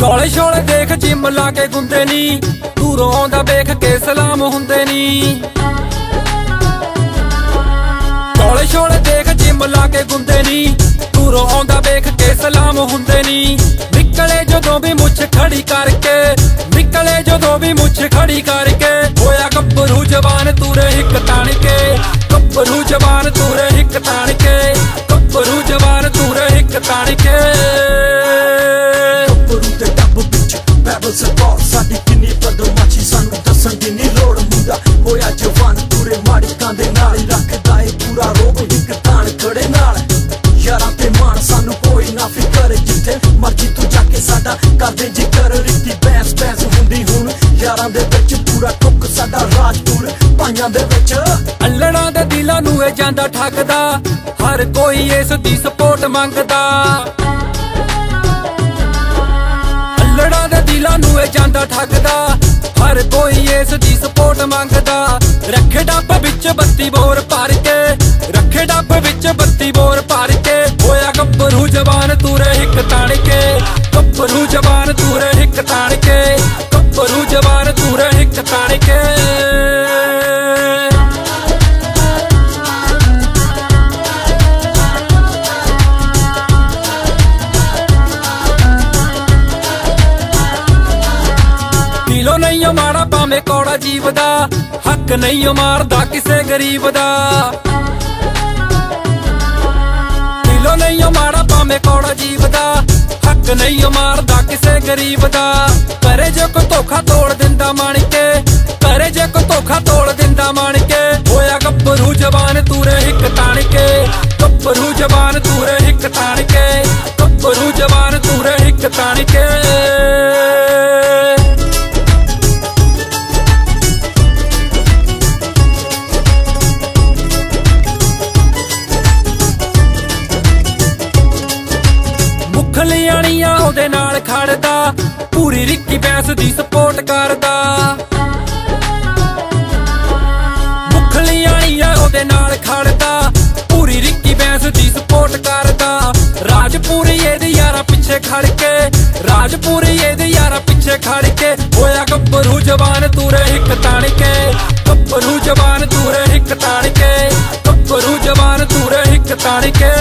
ਕੋਲੇ ਛੋਲੇ ਦੇਖ ਜਿੰਮ ਲਾ ਕੇ ਗੁੰਦੇ ਨੀ, ਦੂਰੋਂ ਆਉਂਦਾ ਵੇਖ ਕੇ ਸਲਾਮ ਹੁੰਦੇ ਨੀ। ਕੋਲੇ ਛੋਲੇ ਦੇਖ ਜਿੰਮ ਲਾ ਕੇ ਗੁੰਦੇ ਨੀ, ਦੂਰੋਂ ਆਉਂਦਾ ਵੇਖ ਕੇ ਸਲਾਮ ਹੁੰਦੇ ਨੀ। ਨਿਕਲੇ ਜਦੋਂ ਵੀ ਮੁੱਛ ਖੜੀ ਕਰਕੇ, ਨਿਕਲੇ ਜਦੋਂ ਵੀ ਮੁੱਛ ਖੜੀ ਕਰਕੇ। ਗੱਭਰੂ ਜਵਾਨ ਤੂਰੇ ਹਿੱਕ ਤਾਣ ਕੇ ਗੱਭਰੂ ਜਵਾਨ ਤੂਰੇ ਹਿੱਕ ਤਾਣ ਕੇ। ਵਿੱਚ ਸਾਡਾ ਰਾਜਪੂਰ ਪਾਈਆਂ ਦੇ ਵਿੱਚ। ਅੱਲੜਾਂ ਦੇ ਦਿਲਾਂ ਨੂੰ ਇਹ ਜਾਂਦਾ ਠੱਗਦਾ, ਹਰ ਕੋਈ ਇਸ ਦੀ ਸਪੋਰਟ ਮੰਗਦਾ। ਅੱਲੜਾਂ ਦੇ ਦਿਲਾਂ ਨੂੰ ਇਹ ਜਾਂਦਾ ਠੱਗਦਾ, ਹਰ ਕੋਈ ਇਸ ਦੀ ਸਪੋਰਟ ਮੰਗਦਾ। ਰੱਖੇ ਡੱਬ ਵਿੱਚ ਬੱਤੀ ਬੋਰ ਭਰ ਕੇ, ਰੱਖੇ ਡੱਬ ਵਿੱਚ ਬੱਤੀ ਬੋਰ ਭਰ ਨਹੀਂ ਓ ਭਾਵੇਂ ਕੋੜਾ ਜੀਵ ਦਾ। ਹੱਕ ਨਹੀਂ ਓ ਮਾਰਦਾ ਕਿਸੇ ਗਰੀਬ ਦਾ। ਦਿਲੋਂ ਨਹੀਂ ਓ ਮਾੜਾ ਭਾਵੇਂ ਕੋੜਾ ਜੀਵ ਦਾ। ਹੱਕ ਨਹੀਂ ਓ ਮਾਰਦਾ ਕਿਸੇ ਗਰੀਬ ਦਾ। ਕਰੇ ਜੇ ਕੋ ਧੋਖਾ ਤੋੜ ਦਿੰਦਾ ਮਾਣ ਕੇ ਕਰੇ ਜੇ ਕੋ ਧੋਖਾ ਤੋੜ ਦਿੰਦਾ ਮਾਣ ਕੇ, ਹੋਇਆ ਗੱਭਰੂ ਜਵਾਨ ਤੂਰੇ ਇੱਕ ਤਾਣ ਕੇ। ਗੱਭਰੂ ਜਵਾਨ ਤੂਰੇ ਹਿੱਕ ਤਾਣ ਕੇ, ਗੱਭਰੂ ਜਵਾਨ ਤੂਰੇ ਇੱਕ ਤਾਣ ਕੇ। ਮੁਖਲੀਆਣੀਆਂ ਉਹਦੇ ਨਾਲ ਖੜਦਾ, ਪੂਰੀ ਰਿੱਕੀ ਬੈਂਸ ਦੀ ਸਪੋਰਟ ਕਰਦਾ। ਮੁਖਲੀਆਣੀਆਂ ਉਹਦੇ ਨਾਲ ਖੜਦਾ, ਪੂਰੀ ਰਿੱਕੀ ਬੈਂਸ ਦੀ ਸਪੋਰਟ ਕਰਦਾ। ਰਾਜਪੂਰੀ ਇਹਦੇ ਯਾਰਾਂ ਪਿੱਛੇ ਖੜ ਕੇ ਰਾਜਪੂਰੀ ਇਹਦੇ ਯਾਰਾਂ ਪਿੱਛੇ ਖੜ ਕੇ ਹੋਇਆ ਗੱਭਰੂ ਜਵਾਨ ਤੂਰੇ ਇੱਕ ਤਾਣ ਕੇ ਗੱਭਰੂ ਜਵਾਨ ਤੂਰੇ ਇੱਕ ਤਾਣ ਕੇ ਗੱਭਰੂ ਜਵਾਨ ਤੂਰੇ ਇੱਕ ਤਾਣ ਕੇ